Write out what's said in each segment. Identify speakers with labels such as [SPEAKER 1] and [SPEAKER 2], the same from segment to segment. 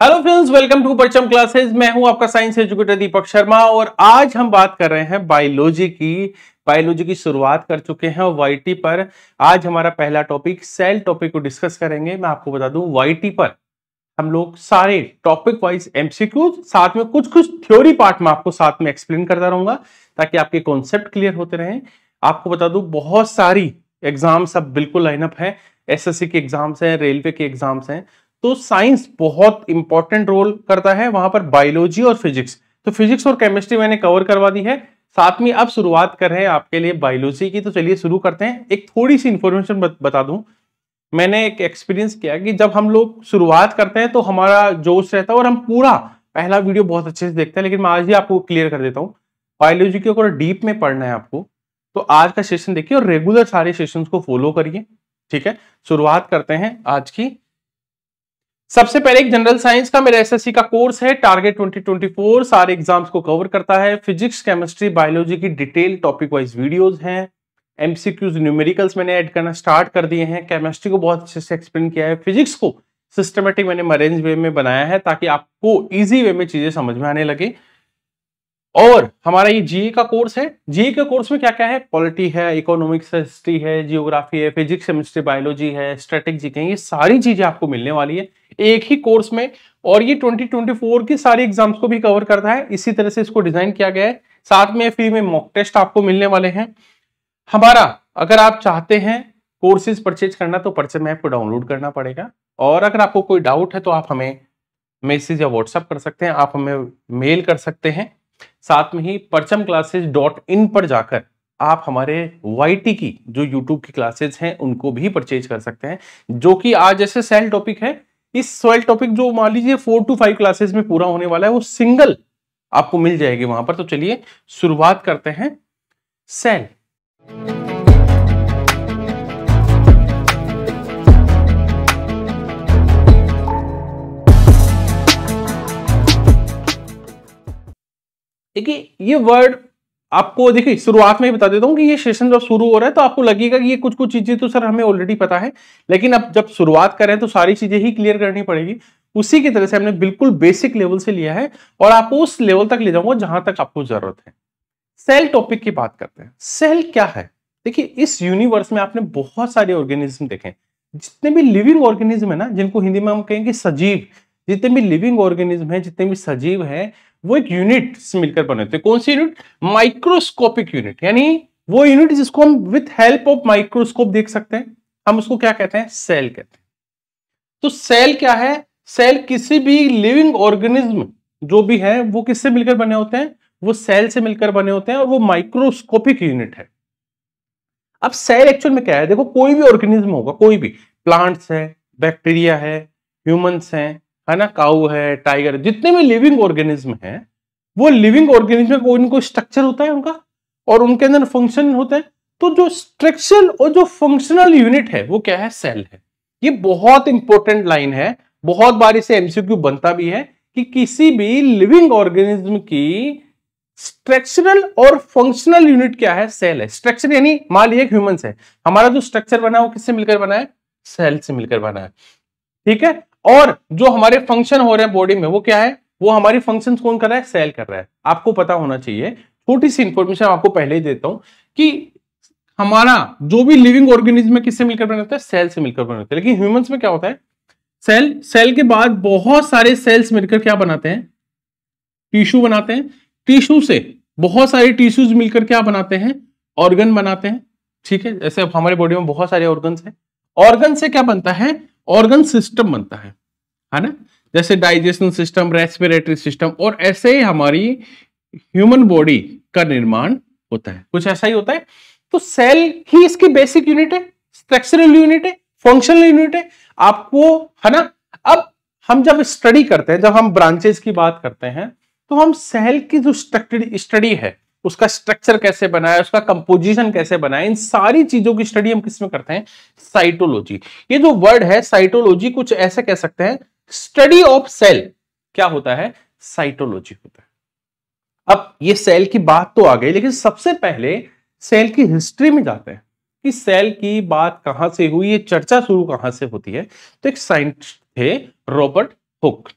[SPEAKER 1] Hello friends welcome to Parcham classes मैं हूँ आपका साइंस एजुकेटर दीपक शर्मा और आज हम बात कर रहे हैं बायोलॉजी की। बायोलॉजी की शुरुआत कर चुके हैं वाईटी पर। आज हमारा पहला टॉपिक सेल टॉपिक को डिस्कस करेंगे। मैं आपको बता दूँ वाईटी पर हम लोग सारे टॉपिक वाइज एमसीक्यू साथ में कुछ कुछ थ्योरी पार्ट में आपको साथ में एक्सप्लेन करता रहूँगा ताकि आपके कॉन्सेप्ट क्लियर होते रहें। आपको बता दूँ, बहुत सारी एग्ज़ाम्स अब बिल्कुल लाइनअप है। एसएससी के एग्ज़ाम्स हैं रेलवे के एग्ज़ाम्स हैं। तो साइंस बहुत इंपॉर्टेंट रोल करता है वहाँ पर बायोलॉजी और फिजिक्स तो फिजिक्स और केमिस्ट्री मैंने कवर करवा दी है। साथ में अब शुरुआत कर रहे हैं आपके लिए बायोलॉजी की। तो चलिए शुरू करते हैं। एक थोड़ी सी इंफॉर्मेशन बता दूँ। मैंने एक एक्सपीरियंस किया कि जब हम लोग शुरुआत करते हैं तो हमारा जोश रहता है और हम पूरा, पहला वीडियो बहुत अच्छे से देखते हैं, लेकिन मैं आज ही आपको क्लियर कर देता हूँ। बायोलॉजी के ऊपर डीप में पढ़ना है आपको। तो आज का सेशन देखिए और रेगुलर सारे सेशन को फॉलो करिए। ठीक है? शुरुआत करते हैं आज की। सबसे पहले एक जनरल साइंस का मेरा एसएससी का कोर्स है टारगेट 2024 सारे एग्ज़ाम्स को कवर करता है। फिजिक्स केमिस्ट्री बायोलॉजी की डिटेल टॉपिक वाइज वीडियोस हैं। एमसीक्यूज न्यूमेरिकल्स मैंने ऐड करना स्टार्ट कर दिए हैं। केमिस्ट्री को बहुत अच्छे से एक्सप्लेन किया है। फिजिक्स को सिस्टमेटिक मैंने मरेंज वे में बनाया है ताकि आपको इजी वे में चीज़ें समझ में आने लगे। और हमारा ये जीए का कोर्स है। जीए के कोर्स में क्या क्या है? पॉलिटी है इकोनॉमिक्स हिस्ट्री है जियोग्राफी है फिजिक्स केमिस्ट्री बायोलॉजी है स्ट्रेटेजी के ये सारी चीज़ें आपको मिलने वाली है। एक ही कोर्स में और ये 2024 की सारी एग्ज़ाम्स को भी कवर करता है। इसी तरह से इसको डिज़ाइन किया गया है। साथ में फ्री में मॉक टेस्ट आपको मिलने वाले हैं। हमारा, अगर आप चाहते हैं कोर्सेज परचेज करना तो परचेज मैप को डाउनलोड करना पड़ेगा। और अगर आपको कोई डाउट है तो आप हमें मैसेज या व्हाट्सएप कर सकते हैं। आप हमें मेल कर सकते हैं। साथ में ही परचम क्लासेज डॉट इन पर जाकर आप हमारे वाईटी की, जो यूट्यूब की क्लासेज हैं, उनको भी परचेज कर सकते हैं। जो कि आज ऐसे सेल टॉपिक है इस सेल टॉपिक जो मान लीजिए फोर टू फाइव क्लासेस में पूरा होने वाला है, वो सिंगल आपको मिल जाएगी वहाँ पर। तो चलिए शुरुआत करते हैं सेल देखिए, ये वर्ड आपको देखिए, शुरुआत में ही बता देता हूँ कि ये सेशन जब शुरू हो रहा है तो आपको लगेगा कि ये कुछ कुछ चीज़ें तो सर हमें ऑलरेडी पता है, लेकिन अब जब शुरुआत करें तो सारी चीज़ें ही क्लियर करनी पड़ेगी। उसी की तरह से हमने बिल्कुल बेसिक लेवल से लिया है और आपको उस लेवल तक ले जाऊँगा जहाँ तक आपको ज़रूरत है। सेल टॉपिक की बात करते हैं। सेल क्या है? देखिए, इस यूनिवर्स में आपने बहुत सारे ऑर्गेनिज्म देखे जितने भी लिविंग ऑर्गेनिज्म है ना, जिनको हिंदी में हम कहेंगे सजीव, जितने भी लिविंग ऑर्गेनिज्म है, जितने भी सजीव है वो एक यूनिट से मिलकर बने होते हैं। कौन सी यूनिट माइक्रोस्कोपिक यूनिट यानी वो यूनिट जिसको हम विथ हेल्प ऑफ़ माइक्रोस्कोप देख सकते हैं। हम उसको क्या कहते हैं? सेल कहते हैं। तो सेल क्या है? सेल किसी भी लिविंग ऑर्गेनिज्म जो भी है, वो किससे मिलकर बने होते हैं? वो सेल से मिलकर बने होते हैं और वो माइक्रोस्कोपिक यूनिट है। अब सेल एक्चुअल में क्या है? देखो, कोई भी ऑर्गेनिज्म होगा, कोई भी। प्लांट्स है बैक्टीरिया है ह्यूमंस हैं है ना काउ है टाइगर जितने भी लिविंग ऑर्गेनिज्म है, वो लिविंग ऑर्गेनिज्म कोई कोई स्ट्रक्चर होता है उनका और उनके अंदर फ़ंक्शन होता है। तो जो स्ट्रक्चरल और जो फंक्शनल यूनिट है, वो क्या है? सेल है। ये बहुत इंपॉर्टेंट लाइन है। बहुत बार इसे एमसीक्यू बनता भी है कि किसी भी लिविंग ऑर्गेनिज्म की स्ट्रक्चरल और फंक्शनल यूनिट क्या है? सेल है। स्ट्रक्चर यानी मान लीजिए ह्यूमंस है। हमारा जो स्ट्रक्चर बना है, वो किससे मिलकर बना है? सेल से मिलकर बना है। ठीक है? और जो हमारे फ़ंक्शन हो रहे हैं बॉडी में, वो क्या है? वो हमारी फ़ंक्शन कौन कर रहा है? सेल कर रहा है। आपको पता होना चाहिए, छोटी सी इंफॉर्मेशन आपको पहले ही देता हूँ कि हमारा जो भी लिविंग ऑर्गेनिज्म है किससे मिलकर बने होता है? सेल से मिलकर बने होते हैं। लेकिन ह्यूमंस में क्या होता है? सेल सेल के बाद बहुत सारे सेल्स मिलकर क्या बनाते हैं? टिश्यू बनाते हैं। टिश्यू से बहुत सारे टिश्यूज मिलकर क्या बनाते हैं? ऑर्गन बनाते हैं। ठीक है? जैसे हमारे बॉडी में बहुत सारे ऑर्गन है। ऑर्गन से क्या बनता है? ऑर्गन सिस्टम बनता है। है ना? जैसे डाइजेशन सिस्टम रेस्पिरेटरी सिस्टम और ऐसे ही हमारी ह्यूमन बॉडी का निर्माण होता है। कुछ ऐसा ही होता है। तो सेल ही इसकी बेसिक यूनिट है स्ट्रक्चरल यूनिट है फंक्शनल यूनिट है। आपको, है ना? अब हम जब स्टडी करते हैं, जब हम ब्रांचेस की बात करते हैं तो हम सेल की जो स्टडी है, उसका स्ट्रक्चर कैसे बनाया, उसका कंपोजिशन कैसे बनाया, इन सारी चीज़ों की स्टडी हम किसमें करते हैं? साइटोलॉजी ये जो वर्ड है साइटोलॉजी कुछ ऐसे कह सकते हैं स्टडी ऑफ़ सेल क्या होता है? साइटोलॉजी होता है। अब ये सेल की बात तो आ गई, लेकिन सबसे पहले सेल की हिस्ट्री में जाते हैं कि सेल की बात कहाँ से हुई, ये चर्चा शुरू कहाँ से होती है? तो एक साइंटिस्ट थे रॉबर्ट हुक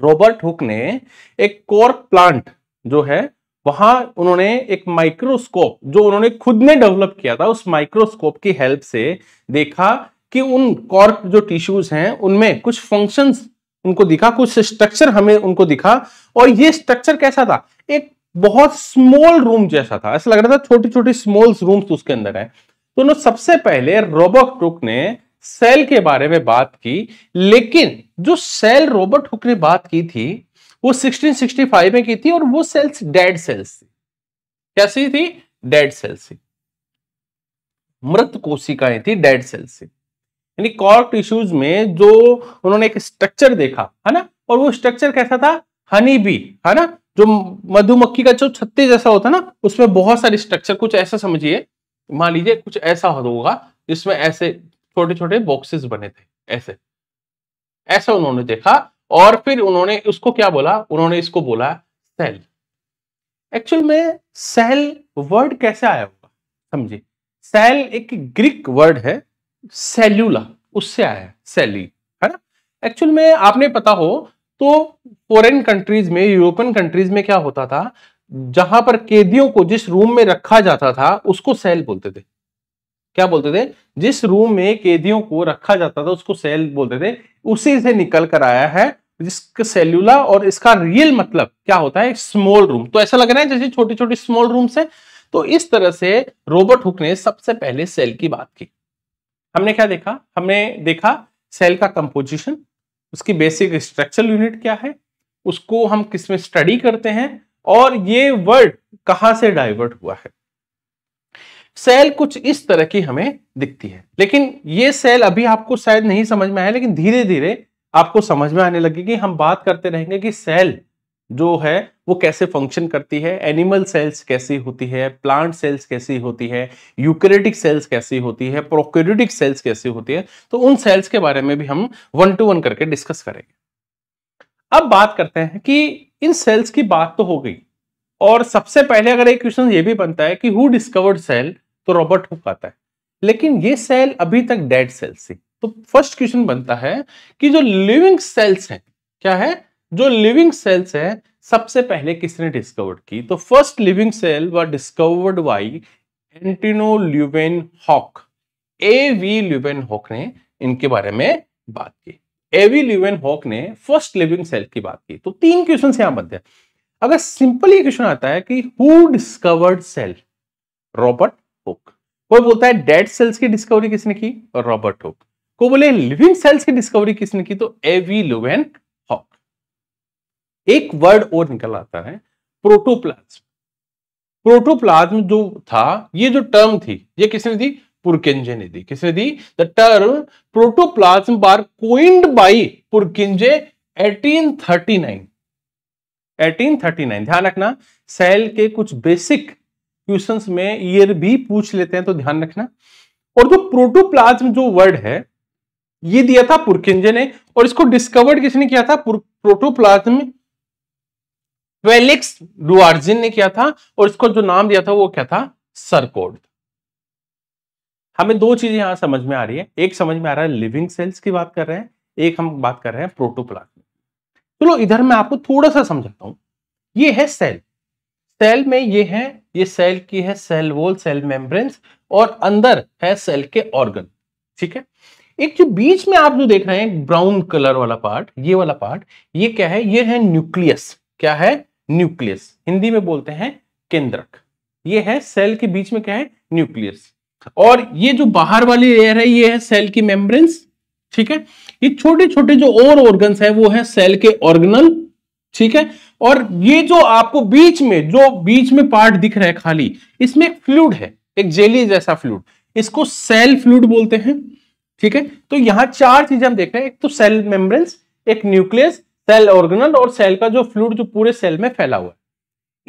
[SPEAKER 1] रॉबर्ट हुक ने एक कॉर्क प्लांट जो है, वहाँ उन्होंने एक माइक्रोस्कोप जो उन्होंने खुद ने डेवलप किया था, उस माइक्रोस्कोप की हेल्प से देखा कि उन कॉर्क जो टिश्यूज हैं, उनमें कुछ फ़ंक्शंस उनको दिखा, कुछ स्ट्रक्चर हमें उनको दिखा। और ये स्ट्रक्चर कैसा था? एक बहुत स्मॉल रूम जैसा था। ऐसा लग रहा था छोटी छोटी स्मॉल रूम्स उसके अंदर है। तो सबसे पहले रोबोट हुक ने सेल के बारे में बात की, लेकिन जो सेल रोबोट हुक ने बात की थी, वो 1665 में की थी और वो सेल्स डेड सेल्स थी। कैसी थी? डेड सेल्स थी। मृत कोशिकाएँ थी डेड सेल्स थी। यानी कॉर्क टिश्यूज में जो उन्होंने एक स्ट्रक्चर देखा, है ना? और वो स्ट्रक्चर कैसा था? हनी बी है ना? जो मधुमक्खी का जो छत्ते जैसा होता है ना, उसमें बहुत सारे स्ट्रक्चर कुछ ऐसा समझिए, मान लीजिए कुछ ऐसा होगा, जिसमें ऐसे छोटे छोटे बॉक्सेस बने थे, ऐसे। ऐसा उन्होंने देखा और फिर उन्होंने उसको क्या बोला? उन्होंने इसको बोला सेल एक्चुअल में सेल वर्ड कैसे आया होगा? समझिए। सेल एक ग्रीक वर्ड है सेल्यूला उससे आया है, सेली, है ना? एक्चुअल में, आपने पता हो तो फॉरेन कंट्रीज़ में यूरोपियन कंट्रीज़ में क्या होता था? जहाँ पर कैदियों को जिस रूम में रखा जाता था, उसको सेल बोलते थे। क्या बोलते थे? जिस रूम में कैदियों को रखा जाता था, उसको सेल बोलते थे। उसी से निकल कर आया है, जिसका सेल्यूला और इसका रियल मतलब क्या होता है? स्मॉल रूम तो ऐसा लग रहा है जैसे छोटे छोटे स्मॉल रूम से तो इस तरह से रोबोट हुक ने सबसे पहले सेल की बात की। हमने क्या देखा? हमने देखा सेल का कंपोजिशन उसकी बेसिक स्ट्रक्चरल यूनिट क्या है? उसको हम किसमें स्टडी करते हैं? और ये वर्ड कहाँ से डाइवर्ट हुआ है? सेल कुछ इस तरह की हमें दिखती है। लेकिन ये सेल अभी आपको शायद नहीं समझ में आया, लेकिन धीरे धीरे आपको समझ में आने लगेगी। हम बात करते रहेंगे कि सेल जो है, वो कैसे फ़ंक्शन करती है एनिमल सेल्स कैसी होती है प्लांट सेल्स कैसी होती है यूक्रेटिक सेल्स कैसी होती है प्रोक्यूरिटिक सेल्स कैसी होती है तो उन सेल्स के बारे में भी हम वन टू वन करके डिस्कस करेंगे। अब बात करते हैं कि इन सेल्स की बात तो हो गई, और सबसे पहले अगर एक क्वेश्चन ये भी बनता है कि हु डिस्कवर्ड सेल तो रॉबर्ट हुक आता है। लेकिन ये सेल अभी तक डेड सेल्स थी। तो फ़र्स्ट क्वेश्चन बनता है कि जो लिविंग सेल्स हैं, क्या है? जो लिविंग सेल्स है, सबसे पहले किसने डिस्कवर्ड की? तो first living cell was discovered by Antonie Leeuwenhoek A V Leeuwenhoek ने इनके बारे में बात की। एवी ल्यूवेन हॉक ने फ़र्स्ट लिविंग सेल की बात की। तो तीन क्वेश्चन यहाँ बनते हैं। अगर सिंपल ये क्वेश्चन आता है कि who discovered cell Robert Hooke कोई बोलता है डेड सेल्स की डिस्कवरी किसने की? रॉबर्ट हुक को बोले लिविंग सेल्स की डिस्कवरी किसने की? तो एवी लुवेन एक वर्ड और निकल आता है प्रोटोप्लाज्म प्रोटोप्लाज्म जो था, ये जो टर्म थी, ये किसने दी? पुरकिंजे ने दी। किसने दी? द टर्म प्रोटोप्लाज्म बार कोइंड बाई पुरकिंजे 1839 1839 ध्यान रखना सेल के कुछ बेसिक क्वेश्चंस में ईयर भी पूछ लेते हैं तो ध्यान रखना। और जो प्रोटोप्लाज्म जो वर्ड है, ये दिया था पुरकिंजे ने, और इसको डिस्कवर्ड किसने किया था? प्रोटोप्लाज्म फेलिक्स डुआर्जिन ने किया था और इसको जो नाम दिया था वो क्या था? सरकोड हमें दो चीज़ें यहाँ समझ में आ रही है। एक समझ में आ रहा है लिविंग सेल्स की बात कर रहे हैं। एक हम बात कर रहे हैं प्रोटोप्लाज्म चलो, इधर मैं आपको थोड़ा सा समझाता हूँ। ये है सेल। सेल में ये है, ये सेल की है सेल वॉल, सेल मेम्ब्रेन्स और अंदर है सेल के ऑर्गन। ठीक है? एक जो बीच में आप जो देख रहे हैं, ब्राउन कलर वाला पार्ट, ये वाला पार्ट, ये क्या है? ये है न्यूक्लियस। क्या है? न्यूक्लियस। हिंदी में बोलते हैं केंद्रक। ये है सेल के बीच में क्या है? न्यूक्लियस। और ये जो बाहर वाली लेयर है, ये है सेल की मेम्ब्रेन्स, ठीक है? ये छोटे छोटे जो और ऑर्गन्स है, वो है सेल के ऑर्गनल ठीक है? और ये जो आपको बीच में, जो बीच में पार्ट दिख रहा है खाली, इसमें एक फ्लूड है, एक जेली जैसा फ्लूड इसको सेल फ्लूड बोलते हैं, ठीक है? तो यहाँ चार चीज़ें हम देख रहे हैं, एक तो सेल मेम्ब्रेन्स एक न्यूक्लियस सेल ऑर्गनल और सेल का जो फ्लूड जो पूरे सेल में फैला हुआ है।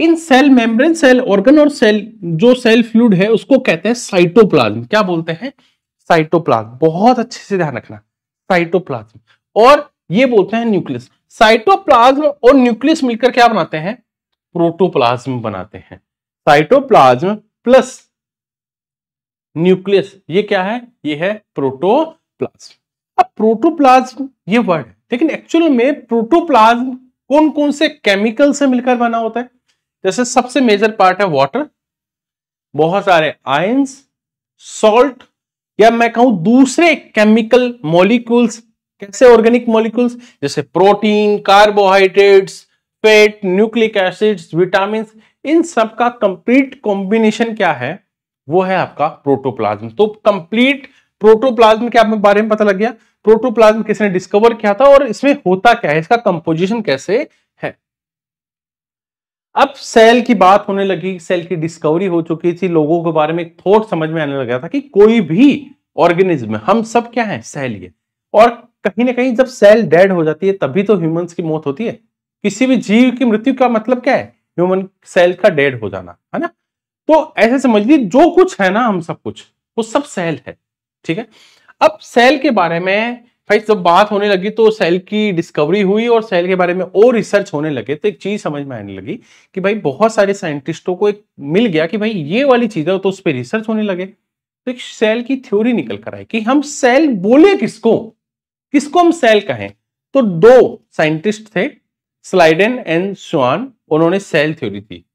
[SPEAKER 1] इन सेल मेम्ब्रेन, सेल ऑर्गन और सेल जो सेल फ्लूड है, उसको कहते हैं साइटोप्लाज्म। क्या बोलते हैं? साइटोप्लाज्म। बहुत अच्छे से ध्यान रखना। साइटोप्लाज्म। और ये बोलते हैं न्यूक्लियस। साइटोप्लाज्म और न्यूक्लियस मिलकर क्या बनाते हैं? प्रोटोप्लाज्म बनाते हैं। साइटोप्लाज्म प्लस न्यूक्लियस, ये क्या है? ये है प्रोटोप्लाज्म। अब प्रोटोप्लाज्म ये वर्ड है। लेकिन एक्चुअल में प्रोटोप्लाज्म कौन कौन से केमिकल से मिलकर बना होता है? जैसे सबसे मेजर पार्ट है वाटर बहुत सारे आयंस सॉल्ट या मैं कहूँ दूसरे केमिकल मॉलिक्यूल्स कैसे ऑर्गेनिक मॉलिक्यूल्स जैसे protein carbohydrates fat nucleic acids vitamin इन सब का कंप्लीट कॉम्बिनेशन क्या है? वो है आपका प्रोटोप्लाज्म तो कंप्लीट प्रोटोप्लाज्म के आप बारे में पता लग गया। प्रोटोप्लाज्म किसने डिस्कवर किया था और इसमें होता क्या है? इसका कंपोजिशन कैसे है? अब सेल की बात होने लगी सेल की डिस्कवरी हो चुकी थी, लोगों के बारे में थॉट समझ में आने लगा था कि कोई भी ऑर्गेनिज्म हम सब क्या है? सेल ये। और कहीं ना कहीं जब सेल डेड हो जाती है, तभी तो ह्यूमंस की मौत होती है। किसी भी जीव की मृत्यु का मतलब क्या है? ह्यूमन सेल का डेड हो जाना, है ना? तो ऐसे समझ लीजिए, जो कुछ है ना, हम सब कुछ, वो सब सेल है। ठीक है? अब सेल के बारे में, भाई, जब बात होने लगी तो सेल की डिस्कवरी हुई और सेल के बारे में और रिसर्च होने लगे तो एक चीज़ समझ में आने लगी कि भाई, बहुत सारे साइंटिस्टों को एक मिल गया कि भाई, ये वाली चीज़ है तो उस पर रिसर्च होने लगे। तो एक सेल की थ्योरी निकल कर आई कि हम सेल बोले किसको? किसको हम सेल कहें? तो दो साइंटिस्ट थे स्लाइडन एंड स्वान उन्होंने सेल थ्योरी थी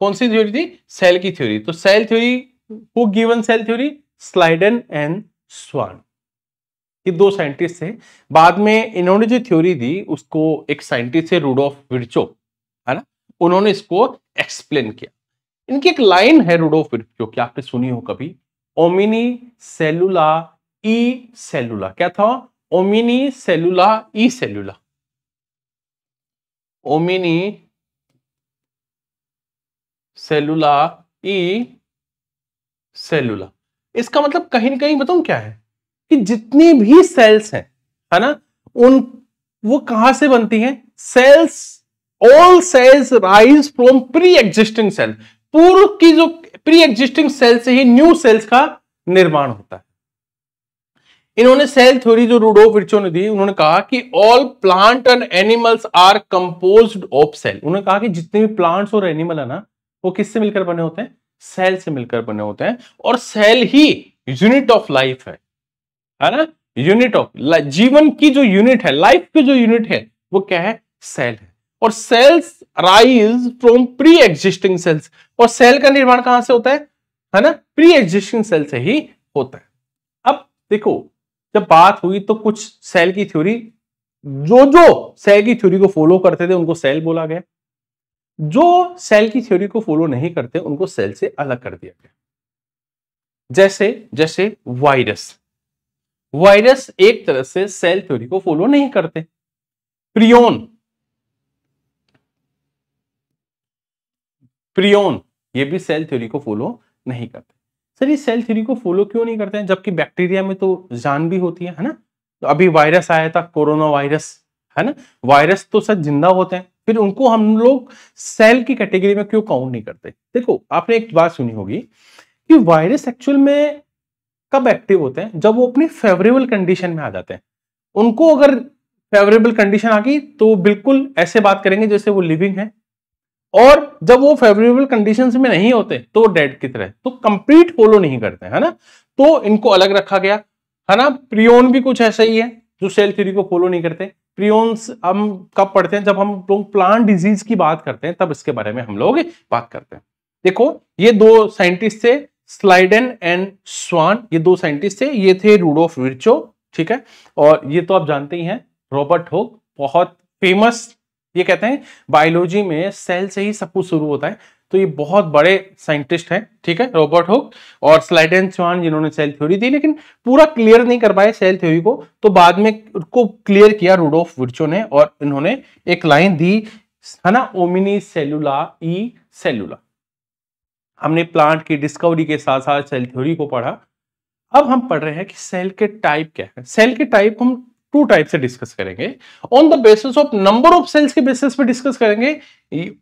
[SPEAKER 1] कौन सी थ्योरी थी? सेल की थ्योरी तो cell theory who given cell theory Schleiden and Schwann ये दो साइंटिस्ट थे बाद में इन्होंने जो थ्योरी दी, उसको एक साइंटिस्ट थे रूडोफ विर्चो, है ना? उन्होंने इसको एक्सप्लेन किया। इनकी एक लाइन है रूडोफ विर्चो की, आपने सुनी हो कभी? ओमिनी सेलुला ई सेलुला। क्या था? ओमिनी सेलुला ई सेलुला। ओमिनी सेलुला ई सेलुला। इसका मतलब कहीं ना कहीं बताऊँ क्या है? कि जितनी भी सेल्स हैं, है ना? उन, वो कहाँ से बनती हैं? Cells all cells arise from pre existing cell पूर्व की जो प्री एग्जिस्टिंग सेल से ही न्यू सेल्स का निर्माण होता है। इन्होंने सेल थ्योरी जो रूडो विर्चो ने दी, उन्होंने कहा कि all plant and animals are composed of cell उन्होंने कहा कि जितने भी प्लांट्स और एनिमल है ना, वो किससे मिलकर बने होते हैं? सेल से मिलकर बने होते हैं और सेल ही यूनिट ऑफ़ लाइफ है। है ना? यूनिट ऑफ़ जीवन की जो यूनिट है, लाइफ की जो यूनिट है, वो क्या है? सेल है। और cells rise from pre existing cells और सेल का निर्माण कहाँ से होता है? है ना? प्री एग्जिस्टिंग सेल से ही होता है। अब देखो, जब बात हुई तो कुछ सेल की थ्योरी जो जो सेल की थ्योरी को फॉलो करते थे, उनको सेल बोला गया। जो सेल की थ्योरी को फॉलो नहीं करते, उनको सेल से अलग कर दिया गया। जैसे जैसे वायरस। वायरस एक तरह से सेल थ्योरी को फॉलो नहीं करते। प्रियोन। प्रियोन, ये भी सेल थ्योरी को फॉलो नहीं करते। सर, ये सेल थ्योरी को फॉलो क्यों नहीं करते हैं? जबकि बैक्टीरिया में तो जान भी होती है है ना? तो अभी वायरस आया था, कोरोना वायरस, है ना? वायरस तो सर ज़िंदा होते हैं। फिर उनको हम लोग सेल की कैटेगरी में क्यों काउंट नहीं करते? देखो, आपने एक बात सुनी होगी कि वायरस एक्चुअल में कब एक्टिव होते हैं? जब वो अपनी फेवरेबल कंडीशन में आ जाते हैं। उनको अगर फेवरेबल कंडीशन आ गई तो बिल्कुल ऐसे बात करेंगे जैसे वो लिविंग है। और जब वो फेवरेबल कंडीशन में नहीं होते तो डेड की तरह तो कंप्लीट फॉलो नहीं करते, है ना? तो इनको अलग रखा गया। है ना? प्रियोन भी कुछ ऐसा ही है जो सेल थ्योरी को फॉलो नहीं करते। प्रियोन्स हम कब पढ़ते हैं? जब हम लोग प्लांट डिज़ीज़ की बात करते हैं, तब इसके बारे में हम लोग बात करते हैं। देखो, ये दो साइंटिस्ट थे स्लाइडन एंड स्वान ये दो साइंटिस्ट थे, ये थे रूडोफ विर्चो ठीक है? और ये तो आप जानते ही हैं रॉबर्ट होक बहुत फ़ेमस ये कहते हैं बायोलॉजी में सेल से ही सब कुछ शुरू होता है। तो ये बहुत बड़े साइंटिस्ट हैं, ठीक है, रॉबर्ट हुक और स्लाइडेन चौहान जिन्होंने सेल थ्योरी दी, लेकिन पूरा क्लियर नहीं कर पाए सेल थ्योरी को तो बाद में उसको क्लियर किया रूडोफ विर्चो ने और इन्होंने एक लाइन दी, है ना, ओमिनी सेलुला ई सेलुला। हमने प्लांट की डिस्कवरी के साथ साथ सेल थ्योरी को पढ़ा। अब हम पढ़ रहे हैं कि सेल के टाइप क्या है। सेल के टाइप हम टू टाइप से डिस्कस करेंगे। On the basis of number of cells के बेसिस पे डिस्कस करेंगे,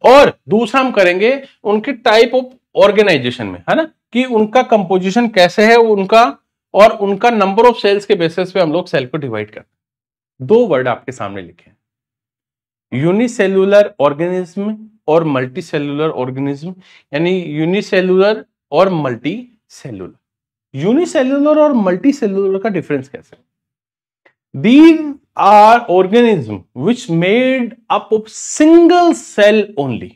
[SPEAKER 1] और दूसरा हम करेंगे उनके टाइप ऑफ़ ऑर्गेनाइजेशन में, है ना? कि उनका कंपोजिशन कैसे है उनका, और उनका नंबर ऑफ़ सेल्स के बेसिस पे हम लोग सेल को डिवाइड करते हैं। दो वर्ड आपके सामने लिखे यूनिसेल्युलर ऑर्गेनिज्म और मल्टी सेल्युलर ऑर्गेनिज्म यानी यूनिसेलुलर और मल्टी सेलुलर यूनिसेलुलर और मल्टी सेलुलर का डिफरेंस कैसे these are organism which made up of single cell only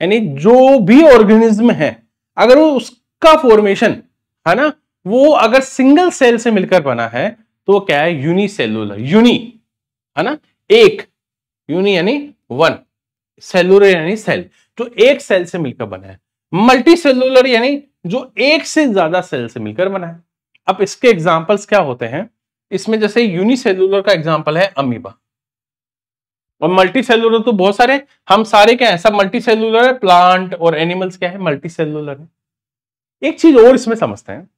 [SPEAKER 1] यानी जो भी ऑर्गेनिज्म है, अगर वो उसका फॉर्मेशन है ना, वो अगर सिंगल सेल से मिलकर बना है तो वो क्या है? यूनिसेलुलर यूनि है ना? एक यूनि यानी वन सेलुलर यानी सेल जो एक सेल से मिलकर बना है। मल्टी सेलुलर यानी जो एक से ज़्यादा सेल से मिलकर बना है। अब इसके एग्जाम्पल्स क्या होते हैं? इसमें जैसे यूनिसेलुलर का एग्ज़ाम्पल है अमीबा और मल्टी सेलुलर तो बहुत सारे, हम सारे क्या है, सब मल्टी सेलुलर है प्लांट और एनिमल्स क्या है मल्टी सेलुलर है। एक चीज़ और इसमें समझते हैं।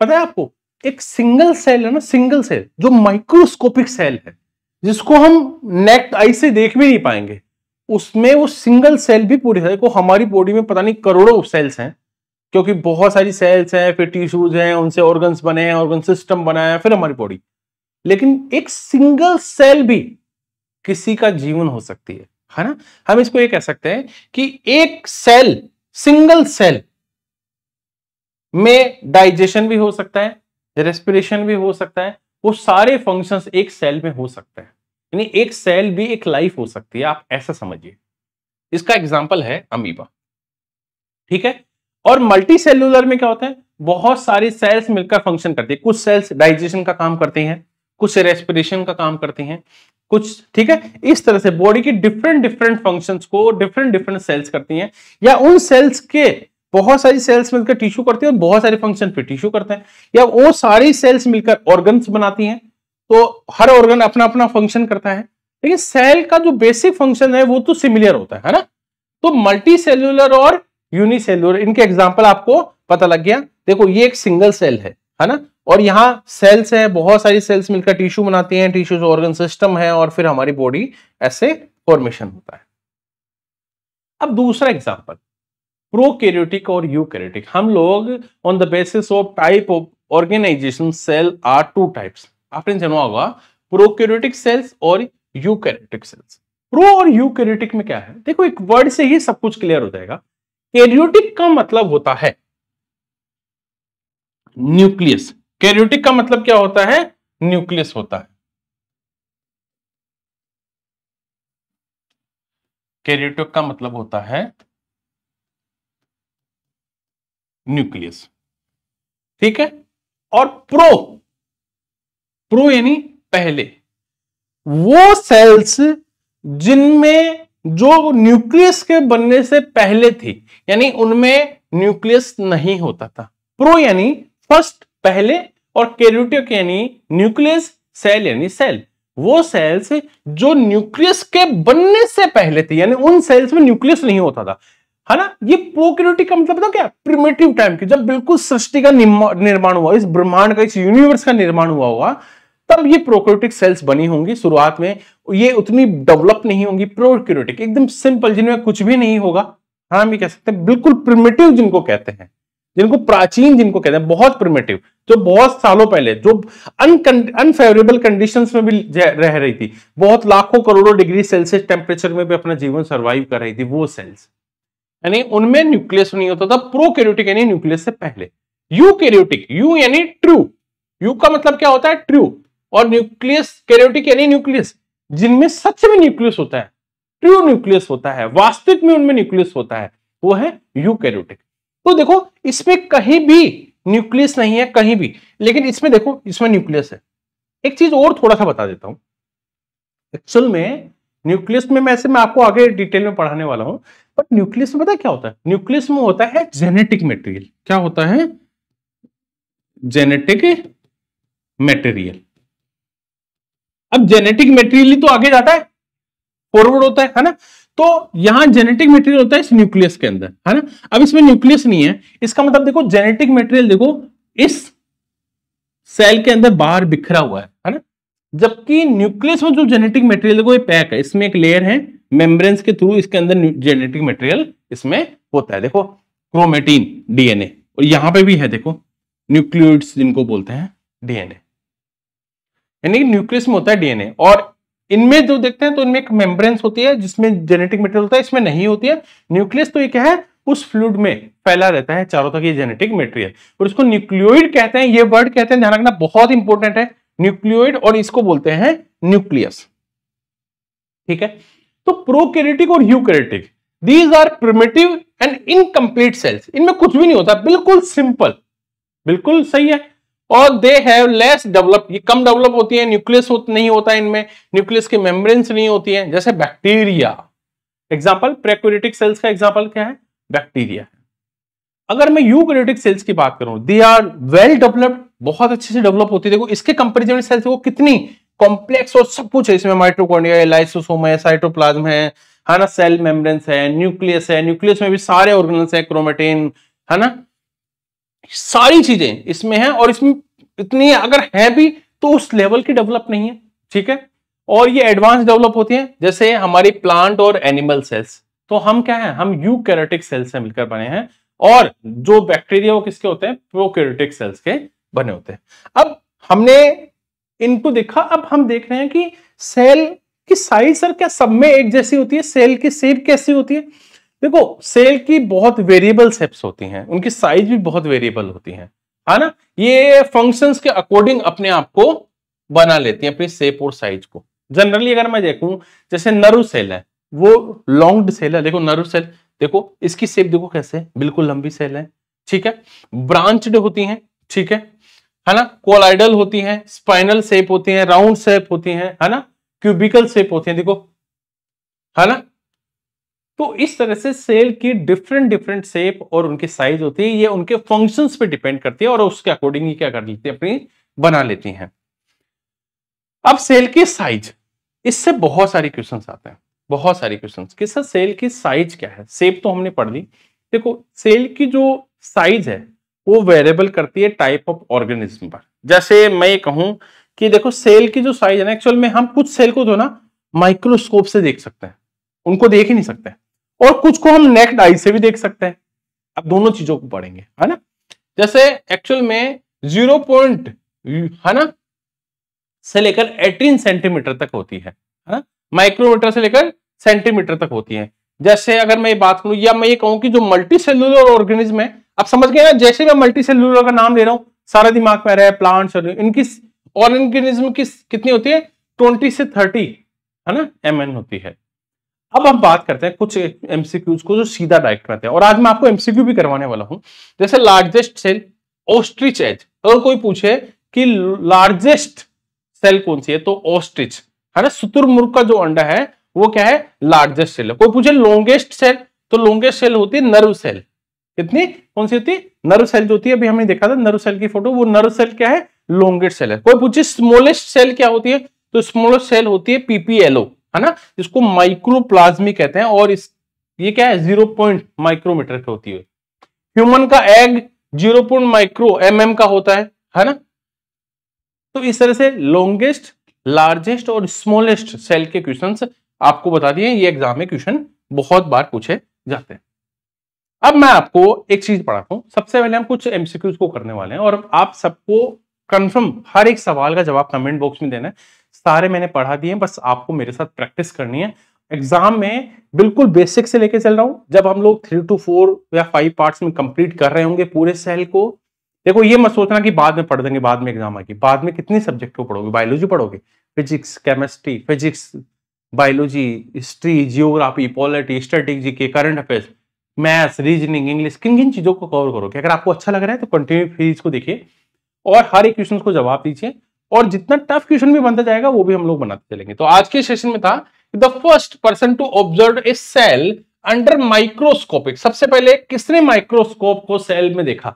[SPEAKER 1] पता है आपको, एक सिंगल सेल है ना सिंगल सेल जो माइक्रोस्कोपिक सेल है, जिसको हम नेक्ट आई से देख भी नहीं पाएँगे, उसमें वो सिंगल सेल भी पूरी है को हमारी बॉडी में पता नहीं करोड़ों सेल्स हैं। क्योंकि बहुत सारी सेल्स हैं, फिर टिश्यूज हैं, उनसे ऑर्गन्स बने हैं ऑर्गन सिस्टम बनाया है, फिर हमारी बॉडी लेकिन एक सिंगल सेल भी किसी का जीवन हो सकती है है ना? हम इसको ये कह सकते हैं कि एक सेल सिंगल सेल में डाइजेशन भी हो सकता है रेस्पिरेशन भी हो सकता है, वो सारे फ़ंक्शंस एक सेल में हो सकते हैं। यानी एक सेल भी एक लाइफ हो सकती है, आप ऐसा समझिए। इसका एग्ज़ाम्पल है अमीबा ठीक है? और मल्टी सेलुलर में क्या होता है? बहुत सारी सेल्स मिलकर फ़ंक्शन करती है। कुछ सेल्स डाइजेशन का काम करती हैं, कुछ रेस्पिरेशन का काम करती हैं, कुछ, ठीक है? इस तरह से बॉडी की डिफरेंट डिफरेंट फ़ंक्शंस को डिफरेंट डिफरेंट सेल्स करती हैं। या उन सेल्स के बहुत सारी सेल्स मिलकर टिश्यू करती है और बहुत सारे फ़ंक्शन फिर टिश्यू करते हैं। या वो सारी सेल्स मिलकर ऑर्गन्स बनाती हैं तो हर ऑर्गन अपना अपना फ़ंक्शन करता है। लेकिन सेल का जो बेसिक फ़ंक्शन है, वो तो सिमिलर होता है ना? तो मल्टी सेल्यूलर और यूनिसेल्यूलर इनके एग्ज़ाम्पल आपको पता लग गया। देखो, ये एक सिंगल सेल है है ना? और यहाँ सेल्स है, बहुत सारी सेल्स मिलकर टिश्यू बनाती हैं टिश्यू ऑर्गन सिस्टम है, और फिर हमारी बॉडी ऐसे फॉर्मेशन होता है। अब दूसरा एग्ज़ाम्पल प्रोकैरियोटिक और यूकैरियोटिक हम लोग on the basis of type of organisation cell are two types आपने जाना होगा प्रोकैरियोटिक सेल्स और यूकैरियोटिक सेल्स प्रो और यूकैरियोटिक में क्या है? देखो, एक वर्ड से ही सब कुछ क्लियर हो जाएगा। कैरियोटिक का मतलब होता है न्यूक्लियस कैरियोटिक का मतलब क्या होता है? न्यूक्लियस होता है। कैरियोटिक का मतलब होता है न्यूक्लियस ठीक है? और प्रो प्रो यानी पहले, वो सेल्स जिनमें जो न्यूक्लियस के बनने से पहले थी, यानी उनमें न्यूक्लियस नहीं होता था। प्रो यानी फ़र्स्ट पहले, और कैरियोटिक यानी न्यूक्लियस सेल यानी सेल वो सेल्स जो न्यूक्लियस के बनने से पहले थे, यानी उन सेल्स में न्यूक्लियस नहीं होता था। है ना? ये प्रोक्रियोटिक का मतलब था क्या? प्रिमेटिव टाइम की, जब बिल्कुल सृष्टि का निर्माण हुआ, इस ब्रह्मांड का, इस यूनिवर्स का निर्माण हुआ होगा तब ये प्रोक्रियोटिक सेल्स बनी होंगी शुरुआत में। ये उतनी डेवलप नहीं होंगी प्रोक्रियोटिक एकदम सिंपल, जिनमें कुछ भी नहीं होगा। हाँ हम ये कह सकते हैं, बिल्कुल प्रिमेटिव जिनको कहते हैं, जिनको प्राचीन जिनको कहते हैं, बहुत प्रिमेटिव जो बहुत सालों पहले, जो अनफेवरेबल कंडीशंस में भी रह रही थी। बहुत लाखों करोड़ों डिग्री सेल्सियस टेम्परेचर में भी अपना जीवन सर्वाइव कर रही थी वो सेल्स यानी उनमें न्यूक्लियस नहीं होता था प्रोकैरियोटिक यानी न्यूक्लियस से पहले। यूकैरियोटिक यू यानी ट्रू यू का मतलब क्या होता है? ट्रू और न्यूक्लियस कैरियोटिक यानी न्यूक्लियस जिनमें सच में न्यूक्लियस होता है ट्रू न्यूक्लियस होता है, वास्तविक में उनमें न्यूक्लियस होता है, वो है यू यूकैरियोटिक तो देखो, इसमें कहीं भी न्यूक्लियस नहीं है, कहीं भी, लेकिन इसमें देखो, इसमें न्यूक्लियस है। एक चीज़ और थोड़ा सा बता देता हूँ। एक्चुअल में न्यूक्लियस में, मैं मैं आपको आगे डिटेल में पढ़ाने वाला हूँ बट न्यूक्लियस में पता क्या होता है? न्यूक्लियस में होता है जेनेटिक मेटेरियल क्या होता है? जेनेटिक मेटेरियल अब जेनेटिक मेटेरियल तो आगे जाता है। फॉरवर्ड होता है है ना? तो यहाँ जेनेटिक मेटेरियल होता है इस न्यूक्लियस के अंदर, है ना? अब इसमें न्यूक्लियस नहीं है। इसका मतलब देखो जेनेटिक मेटेरियल देखो, इस सेल के अंदर बाहर बिखरा हुआ है है ना? जबकि न्यूक्लियस में जो जेनेटिक मटेरियल देखो, ये पैक है। इसमें एक लेयर है मेम्ब्रेन्स के थ्रू इसके अंदर जेनेटिक मटेरियल इसमें होता है। देखो क्रोमेटीन डीएनए और यहाँ पे भी है, देखो न्यूक्लियोइड्स जिनको बोलते हैं डीएनए यानी न्यूक्लियस में होता है डीएनए और इनमें जो देखते हैं तो इनमें एक मेम्ब्रेन्स होती है जिसमें जेनेटिक मटेरियल होता है, इसमें नहीं होती है। न्यूक्लियस तो ये क्या है, उस फ्लूड में फैला रहता है, चारों तक ये जेनेटिक मटेरियल। और इसको न्यूक्लियोइड कहते हैं, ये वर्ड कहते हैं, ध्यान रखना बहुत इंपॉर्टेंट है। न्यूक्लियोइड और इसको बोलते हैं न्यूक्लियस। ठीक है? तो प्रोकैरियोटिक और eukaryotic these are primitive and incomplete cells इनमें कुछ भी नहीं होता, बिल्कुल सिंपल बिल्कुल सही है। और दे हैव लेस डेवलप ये कम डेवलप होती है न्यूक्लियस हो, नहीं होता है इनमें न्यूक्लियस की मेम्ब्रेन्स नहीं होती है जैसे बैक्टीरिया एग्ज़ाम्पल प्रेक्यूरेटिक सेल्स का एग्ज़ाम्पल क्या है? बैक्टीरिया अगर मैं यूकैरियोटिक सेल्स की बात करूँ दे आर वेल डेवलप्ड बहुत अच्छे से डेवलप होती है। देखो इसके कंपेरिजन सेल्स वो कितनी कॉम्प्लेक्स और सब कुछ है। इसमें माइट्रोकॉन्ड्रिया लाइसोसोम है साइटोप्लाज्म है है ना? सेल मेम्ब्रेन्स है न्यूक्लियस है न्यूक्लियस में भी सारे ऑर्गेनल्स है क्रोमेटिन है ना? सारी चीज़ें इसमें है और इसमें इतनी अगर है भी तो उस लेवल की डेवलप नहीं है, ठीक है? और ये एडवांस डेवलप होती है, जैसे हमारी प्लांट और एनिमल सेल्स तो हम क्या है? हम यूकैरियोटिक सेल्स से मिलकर बने हैं और जो बैक्टीरिया वो किसके होते हैं? प्रोकैरियोटिक सेल्स के बने होते हैं। अब हमने इनको देखा, अब हम देख रहे हैं कि सेल की साइज़ सर क्या सब में एक जैसी होती है? सेल की शेप कैसी होती है? देखो सेल की बहुत वेरिएबल शेप्स होती हैं, उनकी साइज़ भी बहुत वेरिएबल होती है है ना? ये फ़ंक्शंस के अकॉर्डिंग अपने आप को बना लेती हैं, अपनी शेप और साइज़ को। जनरली अगर मैं देखूँ, जैसे नरु सेल है, वो लॉन्ग सेल है, देखो नरु सेल देखो, इसकी सेप देखो कैसे, बिल्कुल लंबी सेल है, ठीक है? ब्रांचड होती हैं, ठीक है? है ना? कोलाइडल होती हैं स्पाइनल शेप होती हैं राउंड शेप होती हैं, है ना? क्यूबिकल शेप होती हैं, देखो, है ना? तो इस तरह से सेल की डिफरेंट डिफरेंट शेप और उनकी साइज़ होती है, ये उनके फ़ंक्शंस पे डिपेंड करती है और उसके अकॉर्डिंग क्या कर लेती है, अपनी बना लेती हैं। अब सेल की साइज़ इससे बहुत सारी क्वेश्चन आते हैं, बहुत सारी क्वेश्चन कि सर, सेल की साइज़ क्या है? सेप तो हमने पढ़ ली। देखो, सेल की जो साइज़ है, वो वेरिएबल करती है टाइप ऑफ़ ऑर्गेनिज्म पर। जैसे मैं ये कहूँ कि देखो, सेल की जो साइज़ है ना एक्चुअल में हम कुछ सेल को जो ना माइक्रोस्कोप से देख सकते हैं। उनको देख ही नहीं सकते। और कुछ को हम नेक्ड आई से भी देख सकते हैं। अब दोनों चीज़ों को पढ़ेंगे, है ना? जैसे एक्चुअल में ज़ीरो पॉइंट है ना? से लेकर 18 सेंटीमीटर तक होती है है ना? माइक्रोमीटर से लेकर सेंटीमीटर तक होती है। जैसे अगर मैं ये बात करूँ, या मैं ये कहूँ कि जो मल्टी सेलुलर ऑर्गेनिज्म है, आप समझ गए ना? जैसे मैं मल्टी सेलुलर का नाम ले रहा हूँ, सारा दिमाग में रहा है प्लांट्स इनकी ऑर्गेनिज्म की कितनी होती है? ट्वेंटी से थर्टी है ना? एमएन होती है। अब हम बात करते हैं कुछ एमसीक्यूज को जो सीधा डायरेक्ट करते हैं। और आज मैं आपको एमसीक्यू भी करवाने वाला हूँ। जैसे लार्जेस्ट सेल ऑस्ट्रिच एज अगर कोई पूछे कि लार्जेस्ट सेल कौन सी है तो ऑस्ट्रिच है ना? शुतुरमुर्ग का जो अंडा है, वो क्या है? लार्जेस्ट सेल है। कोई पूछे लॉन्गेस्ट सेल तो लॉन्गेस्ट सेल होती है नर्व सेल कितनी? कौन सी होती? है नर्व सेल जो होती है, अभी हमने देखा था नर्व सेल की फ़ोटो वो नर्व सेल क्या है? लॉन्गेस्ट सेल है। कोई पूछे स्मॉलेस्ट सेल क्या होती है? तो स्मॉलेस्ट सेल होती है पीपीएलओ है ना? जिसको माइक्रोप्लाज्मी कहते हैं और इस, ये क्या है? ज़ीरो पॉइंट माइक्रोमीटर की होती है। ह्यूमन का egg zero point micro M का होता है है ना? तो इस तरह से लॉन्गेस्ट लार्जेस्ट और स्मॉलेस्ट सेल के क्वेश्चंस आपको बता दिए। ये एग्ज़ाम में क्वेश्चन बहुत बार पूछे जाते हैं। अब मैं आपको एक चीज़ पढ़ाता हूँ। सबसे पहले हम कुछ एमसीक्यूज को करने वाले हैं और आप सबको कंफर्म हर एक सवाल का जवाब कमेंट बॉक्स में देना है। सारे मैंने पढ़ा दिए बस आपको मेरे साथ प्रैक्टिस करनी है। एग्ज़ाम में बिल्कुल बेसिक से लेके चल रहा हूँ। जब हम लोग थ्री टू फोर या फाइव पार्ट्स में कंप्लीट कर रहे होंगे पूरे सेल को, देखो ये मत सोचना कि बाद में पढ़ देंगे, बाद में एग्ज़ाम आएगी। बाद में कितनी सब्जेक्ट को पढ़ोगे? बायोलॉजी पढ़ोगे? Physics chemistry physics biology history geography polity strategic के current affairs maths reasoning English किन किन चीज़ों को कवर करोगे? अगर आपको अच्छा लग रहा है तो कंटिन्यू फीज को देखिए और हर एक क्वेश्चन को जवाब दीजिए। और जितना टफ क्वेश्चन भी बनता जाएगा, वो भी हम लोग बनाते चलेंगे। तो आज के सेशन में था the first person to observe a cell under microscopic सबसे पहले किसने माइक्रोस्कोप को सेल में देखा?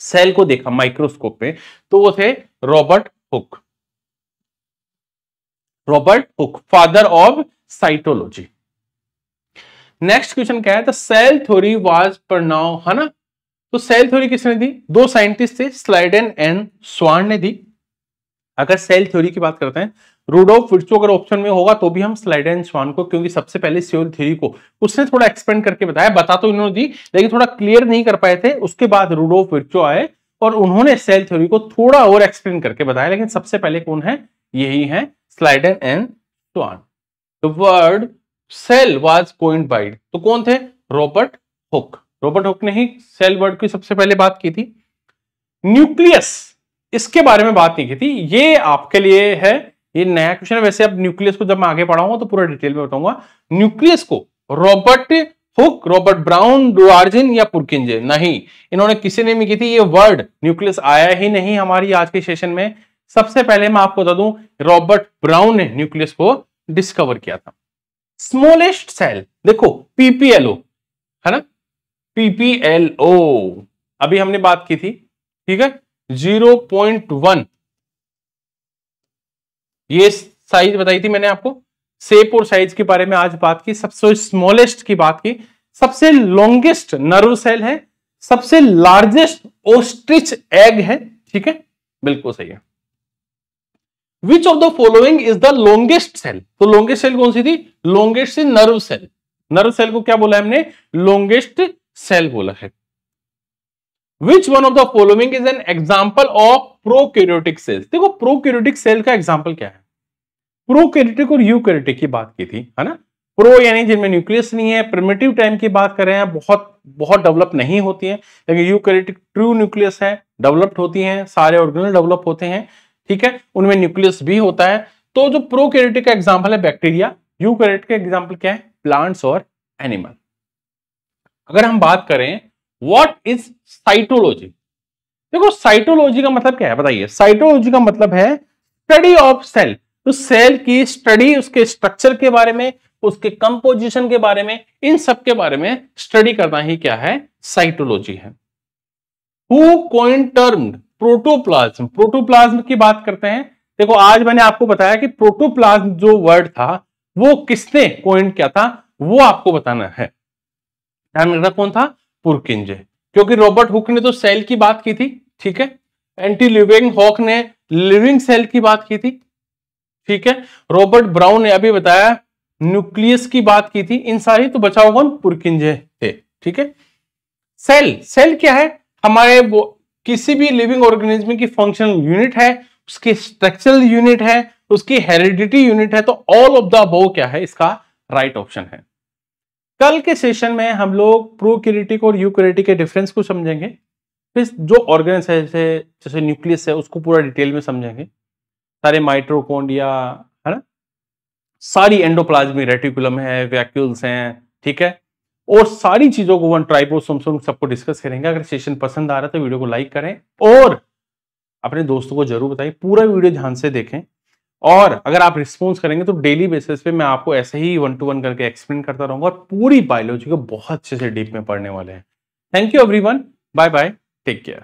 [SPEAKER 1] सेल को देखा माइक्रोस्कोप में तो वो थे Robert Hooke Robert Hooke father of cytology next question क्या है? द सेल थ्योरी वाज पर नाउ है ना? तो सेल थ्योरी किसने दी? दो साइंटिस्ट थे स्लाइडन एंड स्वान ने दी। अगर सेल थ्योरी की बात करते हैं रूडोफ विर्चो अगर ऑप्शन में होगा तो भी हम स्लाइड एंड स्वान को, क्योंकि सबसे पहले सेल थ्योरी को, उसने थोड़ा एक्सपेंड करके बताया, बता तो इन्होंने दी, लेकिन थोड़ा क्लियर नहीं कर पाए थे, उसके बाद रूडोफ विर्चो आए, और उन्होंने सेल थ्योरी को थोड़ा और एक्सप्लेन करके बताया, लेकिन सबसे पहले कौन है? यही है Schleiden and Schwann the word cell was coined by तो कौन थे? रॉबर्ट हुक रॉबर्ट हुक ने ही सेल वर्ड की सबसे पहले बात की थी। न्यूक्लियस इसके बारे में बात नहीं की थी। ये आपके लिए है, ये नया क्वेश्चन है। वैसे अब न्यूक्लियस को जब मैं आगे पढ़ाऊँगा तो पूरा डिटेल में बताऊँगा। न्यूक्लियस को Robert Hooke Robert Brown Dujardin या पुरकिंजे नहीं। इन्होंने किसी ने भी की थी। ये वर्ड न्यूक्लियस आया ही नहीं हमारी आज के सेशन में। सबसे पहले मैं आपको बता दूँ रॉबर्ट ब्राउन ने न्यूक्लियस को डिस्कवर किया था। स्मॉलेस्ट सेल देखो पीपीएलओ है ना? पीपीएलओ अभी हमने बात की थी, ठीक है? 0.1 ये साइज़ बताई थी मैंने आपको। सेप और साइज़ के बारे में आज बात की, सबसे स्मॉलेस्ट की बात की। सबसे लॉन्गेस्ट नर्व सेल है, सबसे लार्जेस्ट ओस्ट्रिच एग है, ठीक है? बिल्कुल सही है। Which of the following is the longest cell तो लॉन्गेस्ट सेल कौन सी थी? Longest nerve cell nerve cell को क्या बोला हमने? लॉन्गेस्ट सेल बोला है। Which one of the following is an example of prokaryotic cells देखो प्रोक्यूरियोटिक सेल का एग्ज़ाम्पल क्या है? प्रोकैरियोटिक और यूकैरियोटिक की बात की थी, है ना? प्रो यानी जिनमें न्यूक्लियस नहीं है प्रिमिटिव टाइम की बात कर रहे हैं, बहुत बहुत डेवलप नहीं होती है। लेकिन यूकैरियोटिक ट्रू न्यूक्लियस है डेवलप्ड होती हैं, सारे ऑर्गेनल डेवलप होते हैं, ठीक है? उनमें न्यूक्लियस भी होता है। तो जो प्रोकैरियोटिक का एग्ज़ाम्पल है बैक्टीरिया यूकैरियोटिक का एग्ज़ाम्पल क्या है? प्लांट्स और एनिमल अगर हम बात करें व्हाट इज़ साइटोलॉजी देखो साइटोलॉजी का मतलब क्या है? बताइए। साइटोलॉजी का मतलब है स्टडी ऑफ़ सेल तो सेल की स्टडी उसके स्ट्रक्चर के बारे में, उसके कंपोजिशन के बारे में, इन सब के बारे में स्टडी करना ही क्या है? साइटोलॉजी है। Who coined term protoplasm protoplasm की बात करते हैं। देखो, आज मैंने आपको बताया कि प्रोटोप्लाज्म जो वर्ड था, वो किसने कोइन किया था? वो आपको बताना है। ध्यान रखना कौन था? पुरकिंजे। क्योंकि रॉबर्ट हुक ने तो सेल की बात की थी, ठीक है? एंटी लिविंग हॉक ने लिविंग सेल की बात की थी, ठीक है? रॉबर्ट ब्राउन ने अभी बताया, न्यूक्लियस की बात की थी, इन सारी तो बचाओ कौन? पुरकिंजे थे, ठीक है? सेल सेल क्या है? हमारे वो, किसी भी लिविंग ऑर्गेनिज्म की फंक्शनल यूनिट है, उसकी स्ट्रक्चरल यूनिट है, उसकी हेरिडिटी यूनिट है तो ऑल ऑफ़ द बो क्या है? इसका राइट right ऑप्शन है। कल के सेशन में हम लोग प्रोक्यूरिटिक और यूक्यूरिटिक के डिफरेंस को समझेंगे। फिर जो ऑर्गेन्स है, जैसे जैसे न्यूक्लियस है, उसको पूरा डिटेल में समझेंगे। सारे माइट्रोकोन्डिया है ना? सारी एंडोप्लाज्मिक रेटिकुलम है वैक्यूल्स हैं, ठीक है? और सारी चीज़ों को वन ट्राइपोसोम सबको डिस्कस करेंगे। अगर सेशन पसंद आ रहा है तो वीडियो को लाइक करें। और अपने दोस्तों को ज़रूर बताइए पूरा वीडियो ध्यान से देखें। और अगर आप रिस्पॉन्स करेंगे तो डेली बेसिस पे मैं आपको ऐसे ही वन टू वन करके एक्सप्लेन करता रहूँगा और पूरी बायोलॉजी को बहुत अच्छे से डीप में पढ़ने वाले हैं। Thank you everyone bye bye take care